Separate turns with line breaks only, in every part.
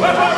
Let's go.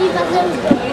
一分钟五秒。